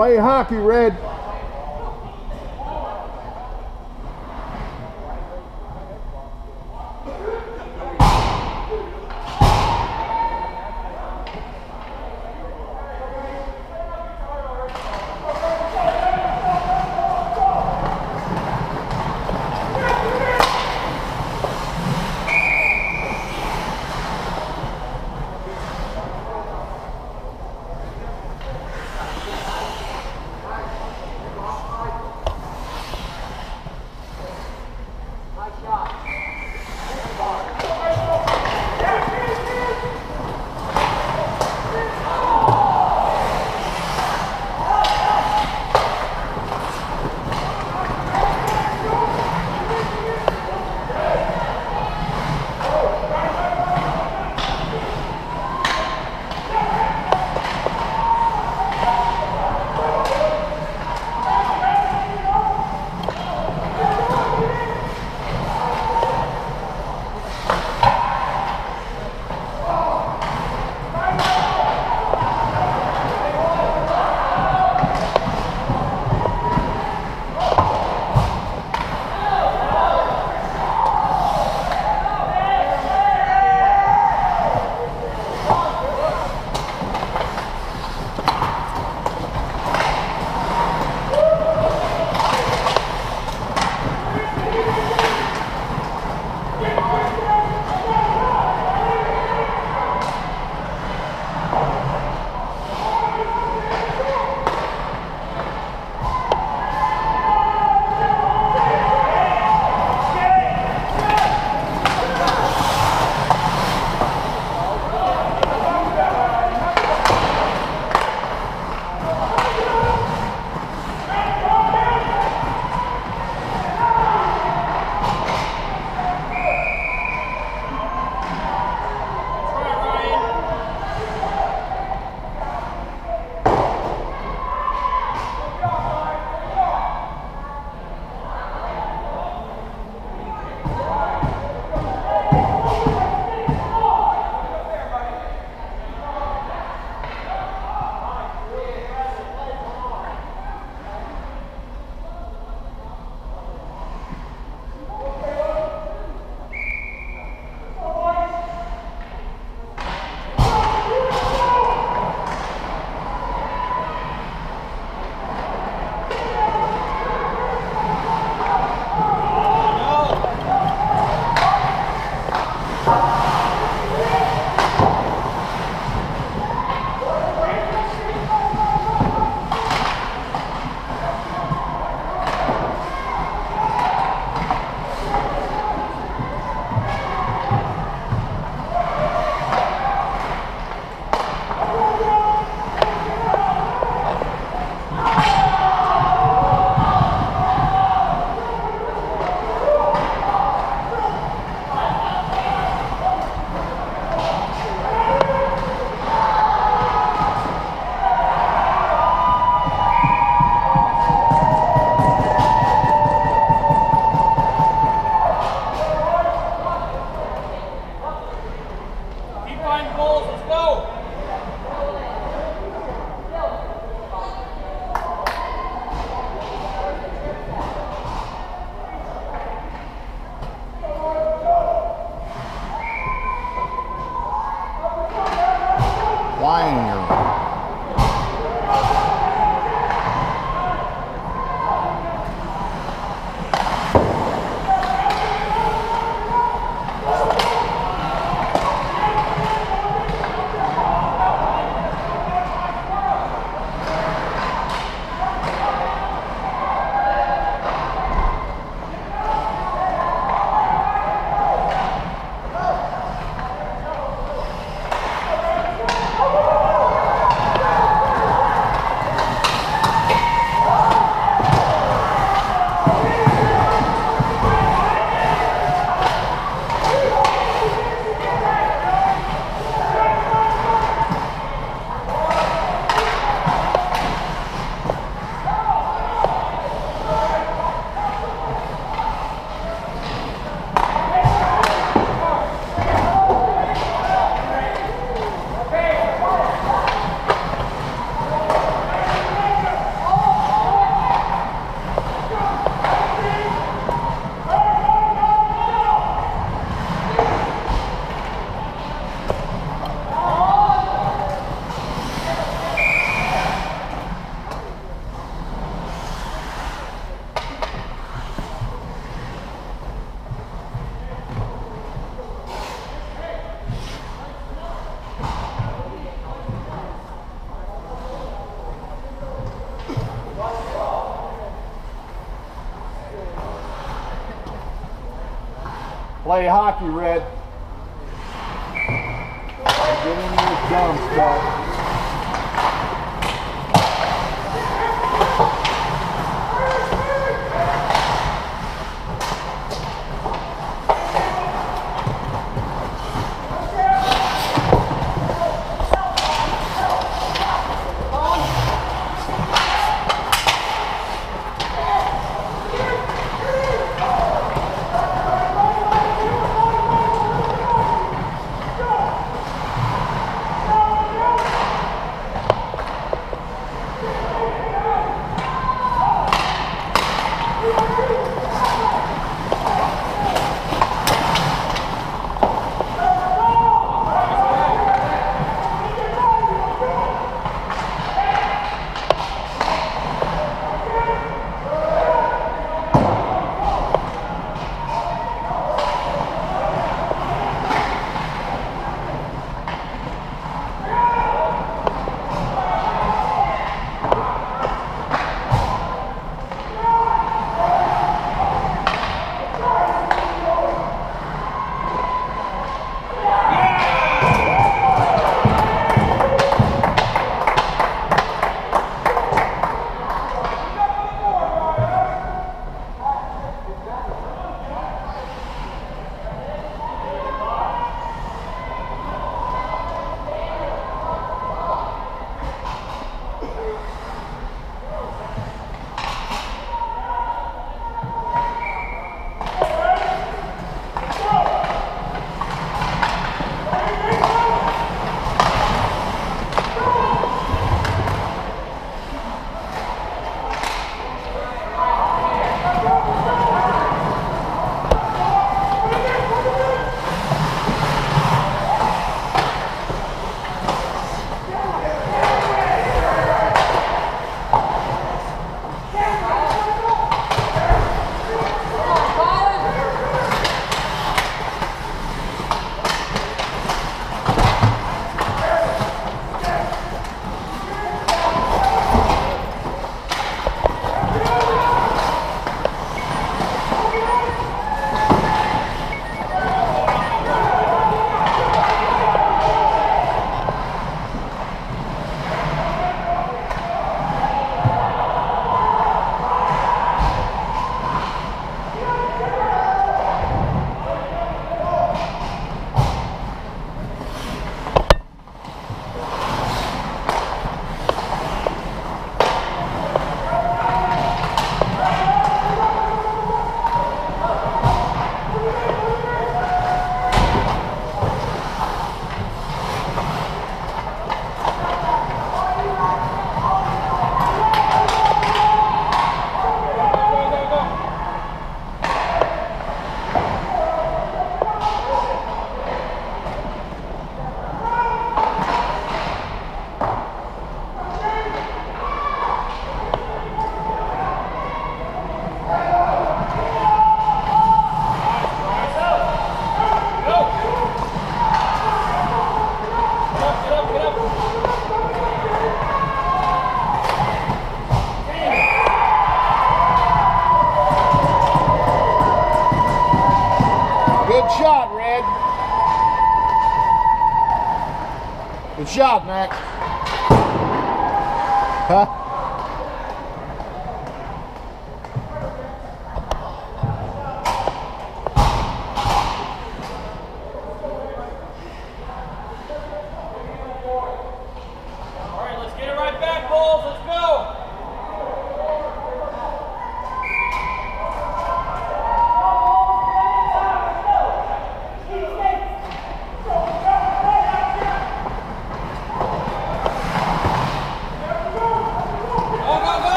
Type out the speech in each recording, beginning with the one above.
Play hockey, Red. Play hockey, Red.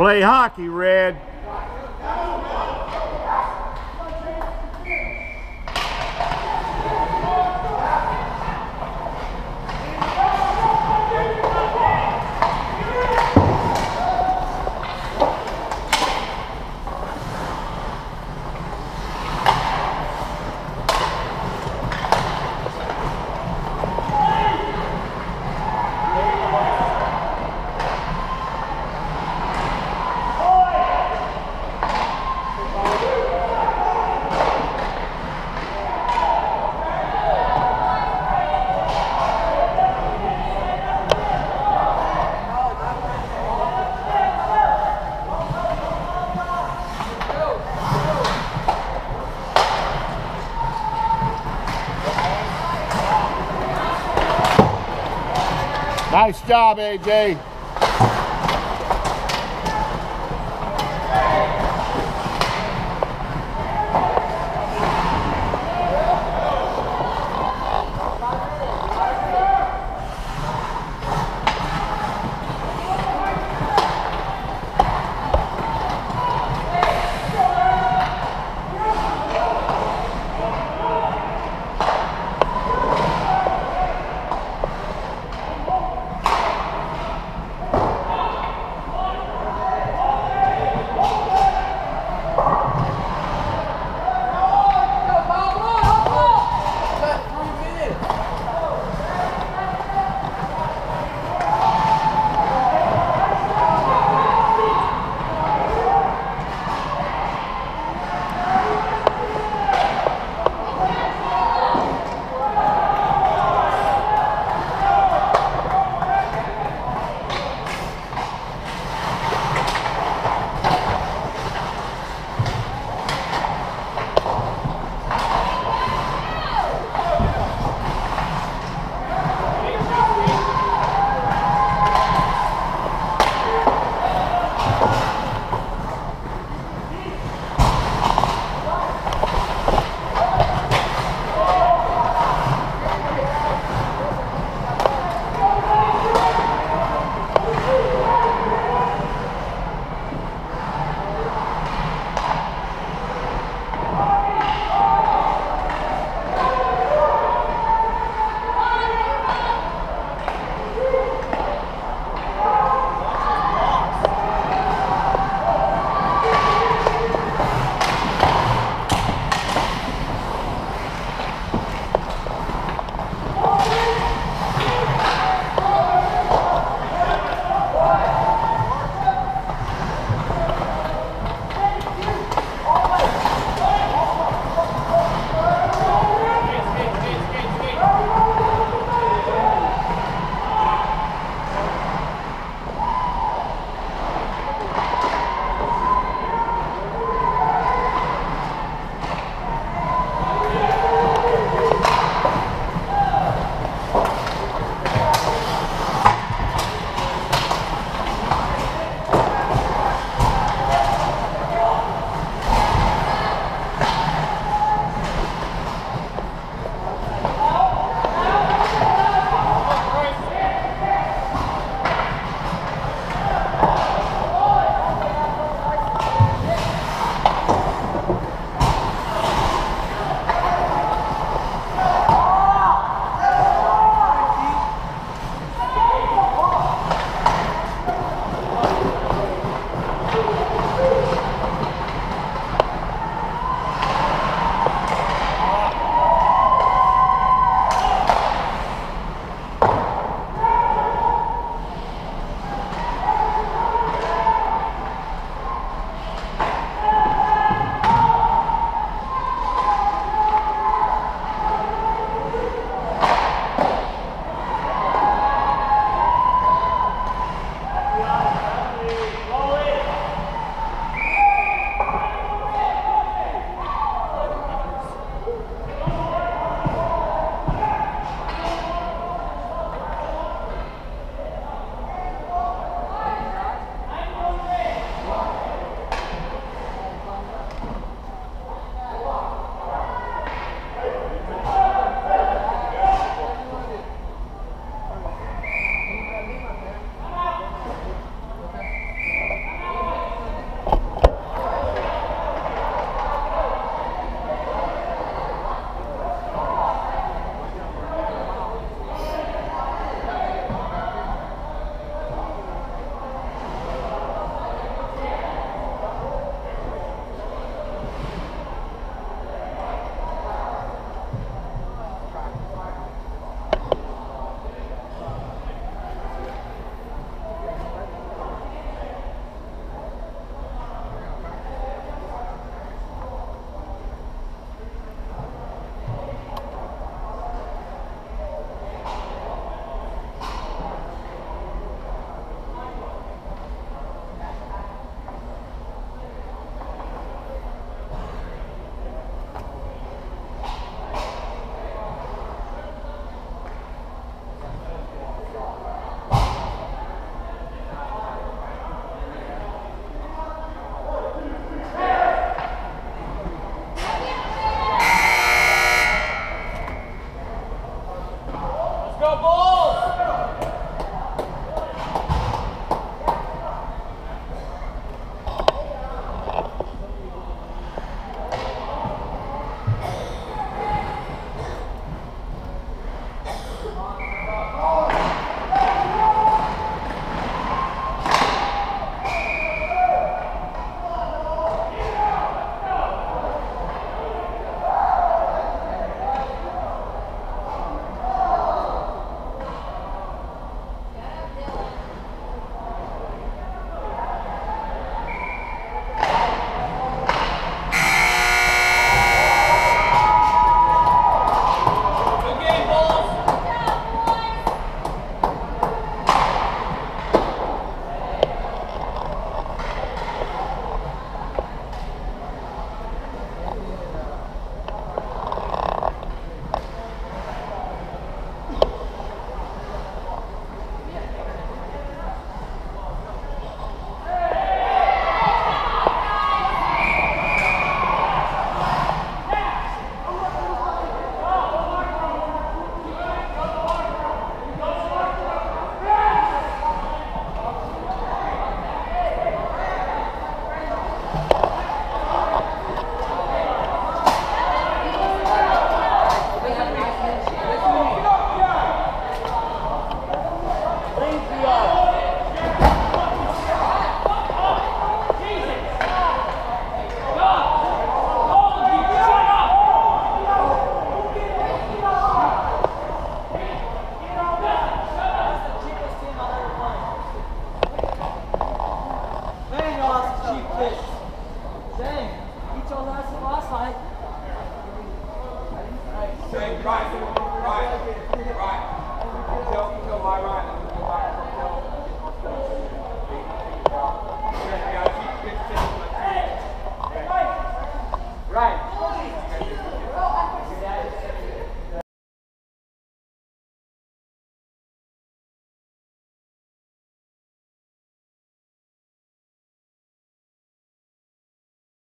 Play hockey, Red. Nice job, AJ.